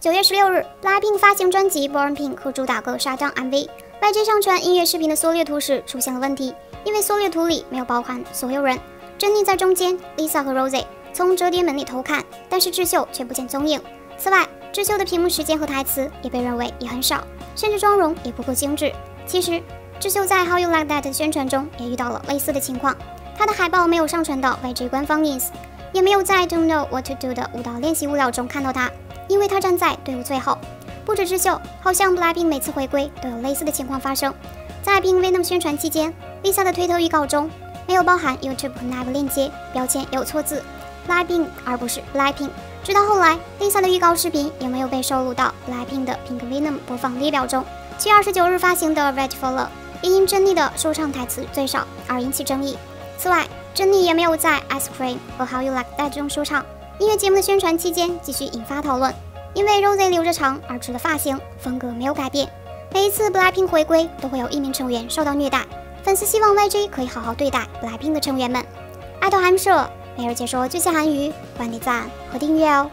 九月十六日，BLACKPINK 发行专辑《Born Pink》和主打歌《Shutdown》MV。YG 上传音乐视频的缩略图时出现了问题，因为缩略图里没有包含所有人。珍妮在中间，Lisa 和 Rosie 从折叠门里偷看，但是智秀却不见踪影。此外，智秀的屏幕时间和台词也被认为也很少，甚至妆容也不够精致。其实，智秀在《How You Like That》的宣传中也遇到了类似的情况，她的海报没有上传到 YG 官方 ins，也没有在《Don't Know What to Do》的舞蹈练习物料中看到她。因为他站在队伍最后，不止智秀，好像 BLACKPINK 每次回归都有类似的情况发生。在 Pink Venom 宣传期间，Lisa 的推特预告中没有包含 YouTube 和 Nav 链接，标签有错字，BLACKPINK 而不是 BLACKPINK。直到后来，Lisa 的预告视频也没有被收录到 BLACKPINK 的 Pink Venom 播放列表中。七月二十九日发行的《Red for Love》也因珍妮的说唱台词最少而引起争议。此外，珍妮也没有在《Ice Cream》和《How You Like That》中说唱。音乐节目的宣传期间继续引发讨论，因为 Rose 留着长而直的发型，风格没有改变。每一次 BLACKPINK 回归，都会有一名成员受到虐待，粉丝希望 YG 可以好好对待 BLACKPINK 的成员们。爱豆韩社每日解说最新韩娱，欢迎点赞和订阅哦。